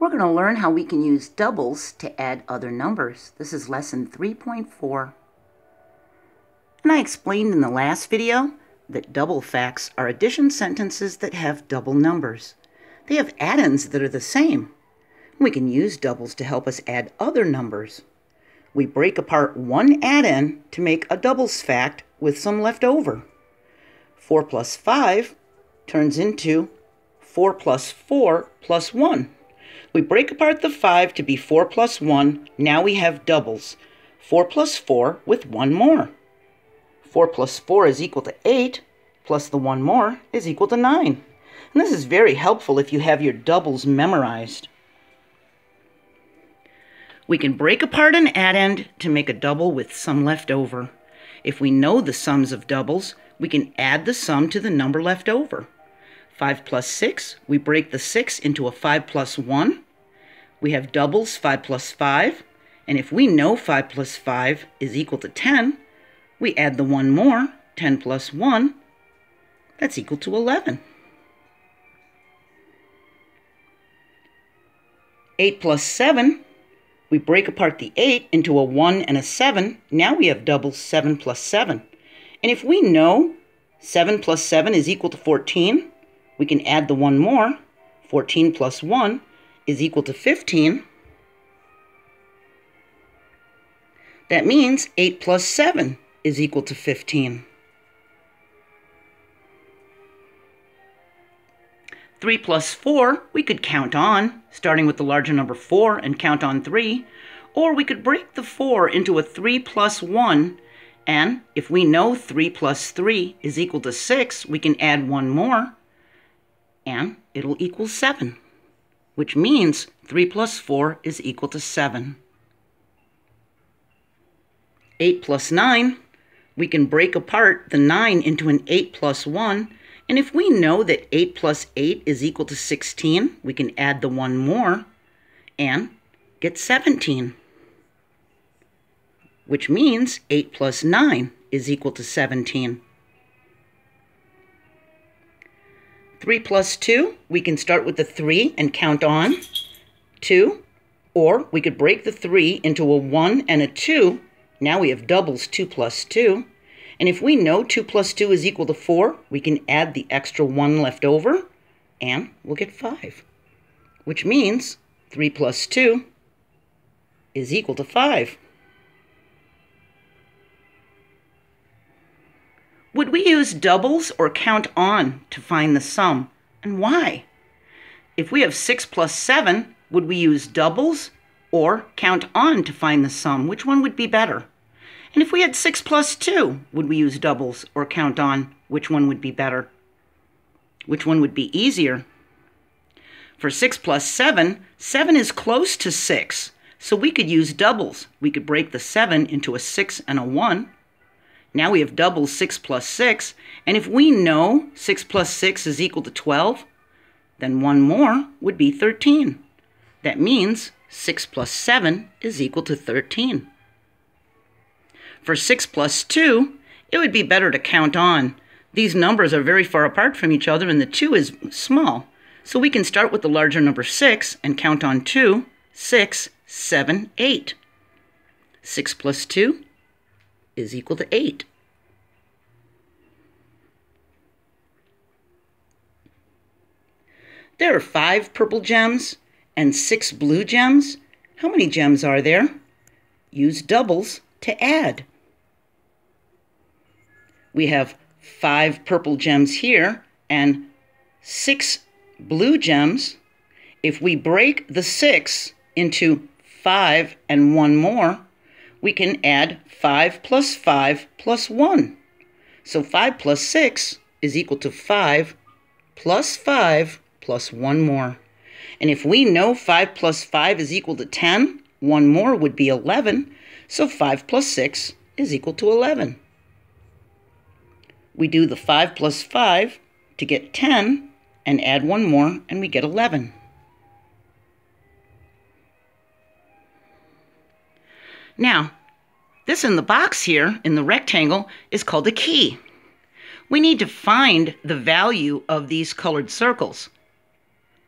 We're going to learn how we can use doubles to add other numbers. This is lesson 3.4. And I explained in the last video that double facts are addition sentences that have double numbers. They have addends that are the same. We can use doubles to help us add other numbers. We break apart one addend to make a doubles fact with some left over. 4 plus 5 turns into 4 plus 4 plus 1. We break apart the 5 to be 4 plus 1. Now we have doubles. 4 plus 4 with 1 more. 4 plus 4 is equal to 8, plus the 1 more is equal to 9. And this is very helpful if you have your doubles memorized. We can break apart an addend to make a double with some left over. If we know the sums of doubles, we can add the sum to the number left over. 5 plus 6, we break the 6 into a 5 plus 1. We have doubles 5 plus 5, and if we know 5 plus 5 is equal to 10, we add the 1 more, 10 plus 1, that's equal to 11. 8 plus 7, we break apart the 8 into a 1 and a 7. Now we have doubles 7 plus 7. And if we know 7 plus 7 is equal to 14, we can add the one more. 14 plus 1 is equal to 15. That means 8 plus 7 is equal to 15. 3 plus 4 we could count on, starting with the larger number 4 and count on 3. Or we could break the 4 into a 3 plus 1, and if we know 3 plus 3 is equal to 6, we can add one more and it'll equal 7, which means 3 plus 4 is equal to 7. 8 plus 9, we can break apart the 9 into an 8 plus 1, and if we know that 8 plus 8 is equal to 16, we can add the 1 more and get 17, which means 8 plus 9 is equal to 17. 3 plus 2, we can start with the 3 and count on 2. Or we could break the 3 into a 1 and a 2. Now we have doubles 2 plus 2. And if we know 2 plus 2 is equal to 4, we can add the extra 1 left over, and we'll get 5. Which means 3 plus 2 is equal to 5. Would we use doubles or count on to find the sum, and why? If we have 6 plus 7, would we use doubles or count on to find the sum? Which one would be better? And if we had 6 plus 2, would we use doubles or count on? Which one would be better? Which one would be easier? For 6 plus 7, 7 is close to 6, so we could use doubles. We could break the 7 into a 6 and a 1, now we have double 6 plus 6. And if we know 6 plus 6 is equal to 12, then one more would be 13. That means 6 plus 7 is equal to 13. For 6 plus 2, it would be better to count on. These numbers are very far apart from each other and the 2 is small. So we can start with the larger number 6 and count on 2, 6, 7, 8. 6 plus 2 is equal to 8. There are five purple gems and six blue gems. How many gems are there? Use doubles to add. We have five purple gems here and six blue gems. If we break the six into five and one more, we can add 5 plus 5 plus 1. So 5 plus 6 is equal to 5 plus 5 plus 1 more. And if we know 5 plus 5 is equal to 10, 1 more would be 11. So 5 plus 6 is equal to 11. We do the 5 plus 5 to get 10 and add 1 more and we get 11. Now, this in the box here, in the rectangle, is called a key. We need to find the value of these colored circles.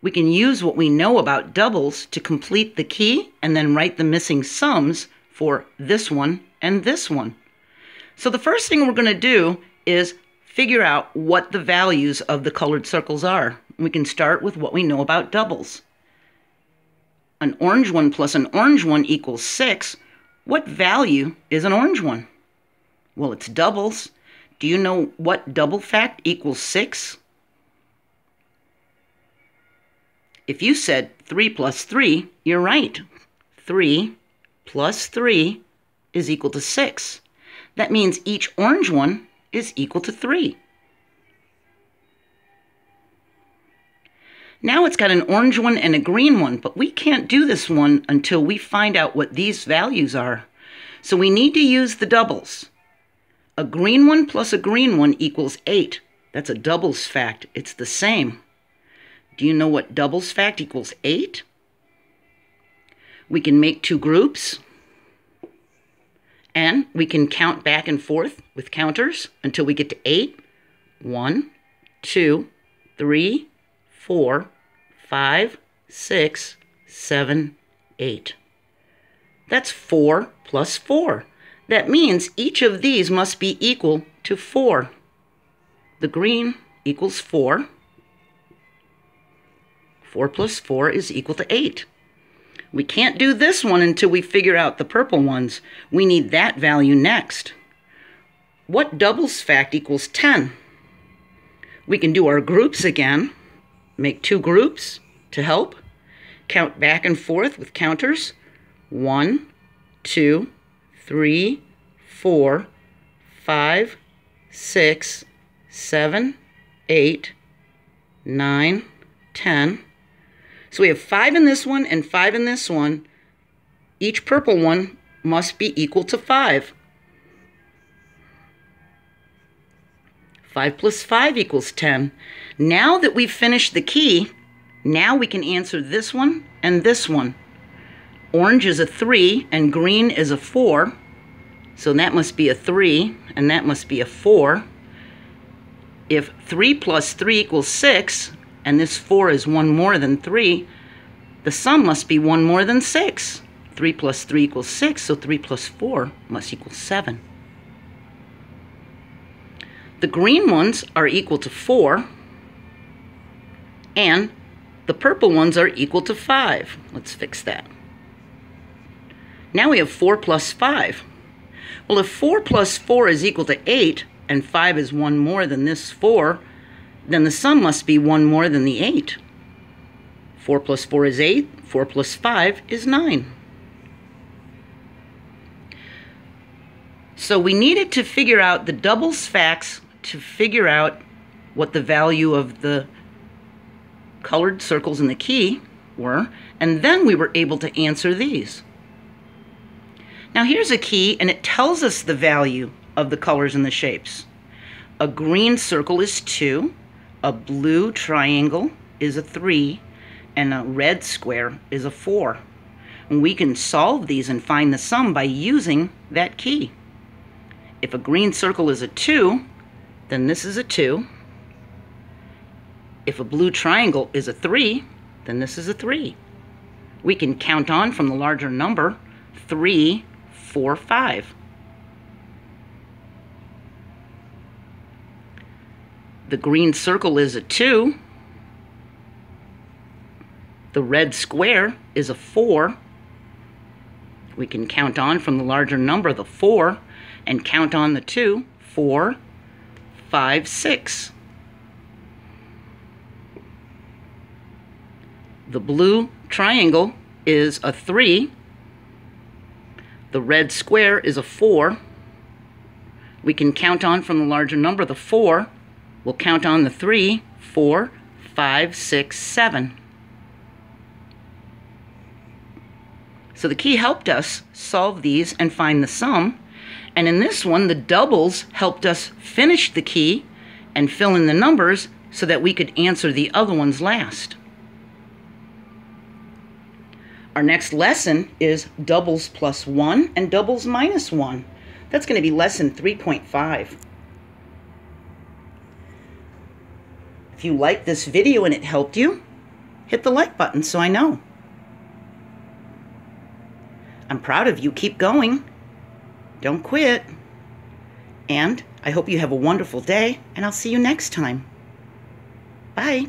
we can use what we know about doubles to complete the key and then write the missing sums for this one and this one. So the first thing we're going to do is figure out what the values of the colored circles are. We can start with what we know about doubles. An orange one plus an orange one equals 6. What value is an orange one? Well, it's doubles. Do you know what double fact equals 6? If you said 3 plus 3, you're right. 3 plus 3 is equal to 6. That means each orange one is equal to 3. Now it's got an orange one and a green one, but we can't do this one until we find out what these values are. So we need to use the doubles. A green one plus a green one equals 8. That's a doubles fact. It's the same. Do you know what doubles fact equals 8? We can make two groups. And we can count back and forth with counters until we get to 8. 1, 2, 3, 4, 5, 6, 7, 8. That's 4 plus 4. That means each of these must be equal to 4. The green equals 4. 4 plus 4 is equal to 8. We can't do this one until we figure out the purple ones. We need that value next. What doubles fact equals 10? We can do our groups again. Make two groups to help. Count back and forth with counters. One, two, three, four, five, six, seven, eight, nine, ten. So we have 5 in this one and 5 in this one. Each purple one must be equal to 5. 5 plus 5 equals 10. Now that we've finished the key, now we can answer this one and this one. Orange is a 3 and green is a 4. So that must be a 3 and that must be a 4. If 3 plus 3 equals 6, and this 4 is 1 more than 3, the sum must be 1 more than 6. 3 plus 3 equals 6, so 3 plus 4 must equal 7. The green ones are equal to 4, and the purple ones are equal to 5. Let's fix that. Now we have 4 plus 5. Well, if 4 plus 4 is equal to 8, and 5 is 1 more than this 4, then the sum must be 1 more than the 8. 4 plus 4 is 8. 4 plus 5 is 9. So we needed to figure out the doubles facts to figure out what the value of the colored circles in the key were, and then we were able to answer these. Now here's a key, and it tells us the value of the colors and the shapes. A green circle is 2, a blue triangle is a 3 and a red square is a 4. And we can solve these and find the sum by using that key. If a green circle is a 2, then this is a 2. If a blue triangle is a 3, then this is a 3. We can count on from the larger number 3, 4, 5. The green circle is a 2. The red square is a 4. We can count on from the larger number, the 4, and count on the 2. 4, 5, 6. The blue triangle is a 3. The red square is a 4. We can count on from the larger number, the 4, We'll count on the three, four, five, six, seven. So the key helped us solve these and find the sum. And in this one, the doubles helped us finish the key and fill in the numbers so that we could answer the other ones last. Our next lesson is doubles plus 1 and doubles minus 1. That's going to be lesson 3.5. If you liked this video and it helped you, hit the like button so I know. I'm proud of you. Keep going. Don't quit. And I hope you have a wonderful day, and I'll see you next time. Bye.